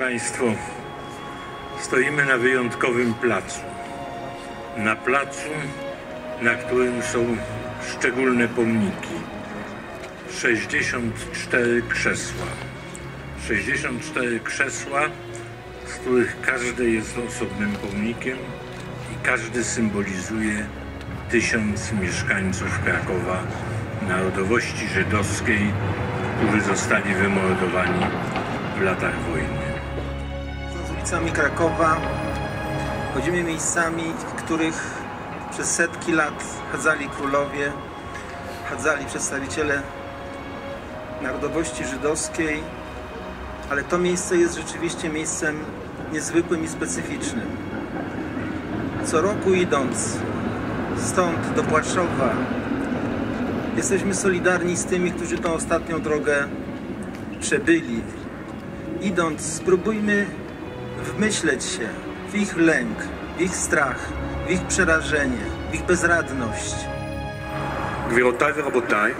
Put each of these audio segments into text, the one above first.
Państwo, stoimy na wyjątkowym placu. Na placu, na którym są szczególne pomniki. 64 krzesła. 64 krzesła, z których każde jest osobnym pomnikiem i każdy symbolizuje tysiąc mieszkańców Krakowa narodowości żydowskiej, którzy zostali wymordowani w latach wojny. Ulicami Krakowa, chodzimy miejscami, których przez setki lat chadzali królowie, chadzali przedstawiciele narodowości żydowskiej, ale to miejsce jest rzeczywiście miejscem niezwykłym i specyficznym. Co roku idąc stąd do Płaszowa, jesteśmy solidarni z tymi, którzy tą ostatnią drogę przebyli. Idąc, spróbujmy wmyśleć się w ich lęk, w ich strach, w ich przerażenie, w ich bezradność. גבירותיי ורבותיי,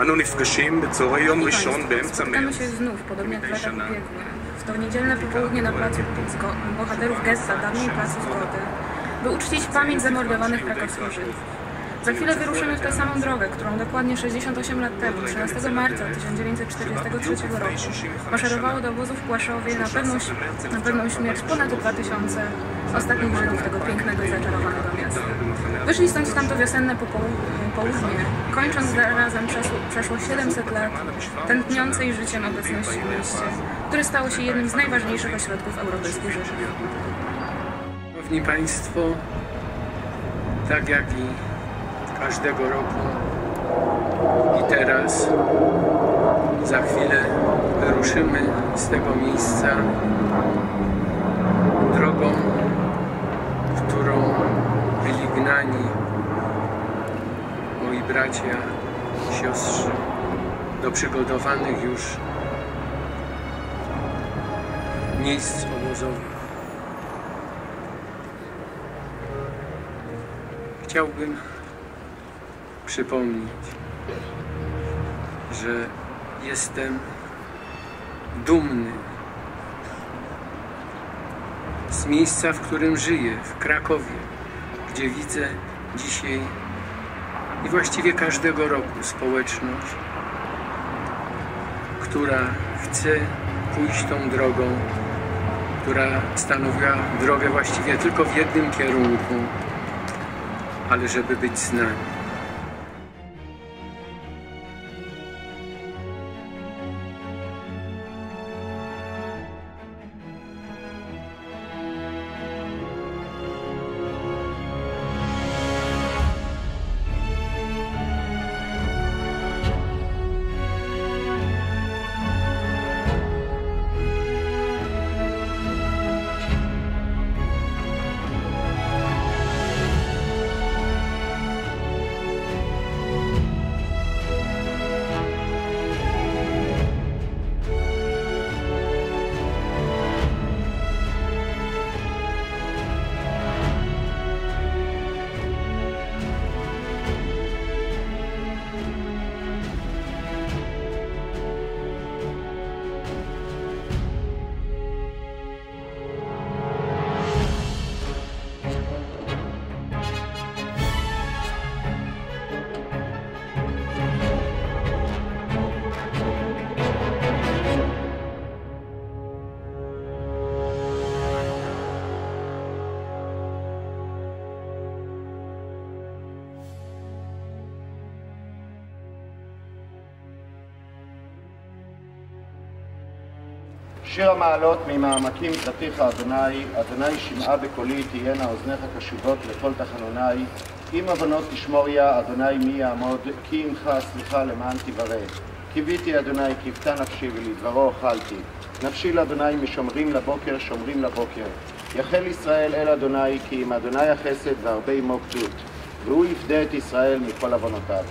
אנו נפגשים בצהרי יום ראשון באמצע Spotykamy מרץ się znów, podobnie jak w latach שנה. ubiegłych. W to niedzielne popołudnie na placu Zgo- bohaterów gesta, dawniej Placu Zgody, by uczcić pamięć zamordowanych krakowskich Żydów. Za chwilę wyruszymy w tę samą drogę, którą dokładnie 68 lat temu, 13 marca 1943 roku, maszerowało do obozu w Płaszowie na pewną, na pewną śmierć ponad 2000 ostatnich Żydów tego pięknego i zaczarowanego miasta. Wyszli stąd w tamto wiosenne południe, kończąc zarazem przeszło, przeszło 700 lat tętniącej życiem obecności w mieście, które stało się jednym z najważniejszych ośrodków europejskich Żydów. Szanowni Państwo, tak jak i każdego roku i teraz, za chwilę wyruszymy z tego miejsca drogą, którą byli gnani moi bracia, siostry, do przygotowanych już miejsc obozowych. Chciałbym przypomnieć, że jestem dumny z miejsca, w którym żyję, w Krakowie, gdzie widzę dzisiaj i właściwie każdego roku społeczność, która chce pójść tą drogą, która stanowiła drogę właściwie tylko w jednym kierunku, ale żeby być z nami. שיר המעלות ממעמקים קראתיך אדוני, אדוני שמעה בקולי תהיינה אוזניך קשובות לכל תחנוני, אם עוונות תשמור יה, אדוני מי יעמוד, כי עמך סליחה למען תברא. קיוויתי אדוני קיוותה נפשי ולדברו אכלתי. נפשי לאדוני משומרים לבוקר, שומרים לבוקר. יחל ישראל אל אדוני, כי עם אדוני החסד והרבה עמו גדות, והוא יפדה את ישראל מכל עוונותיו.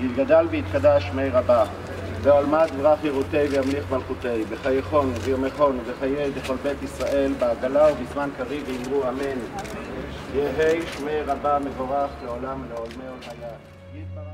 יתגדל ויתקדש שמי רבה, ועולמד ברך ירותי וימליך מלכותי, בחייכון וביומכון ובחיי דכל בית ישראל, בעגלה ובזמן קריב ואמרו אמן. יהי שמי רבה מבורך לעולם ולעולמי עולמיה.